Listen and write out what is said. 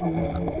Mm-hmm.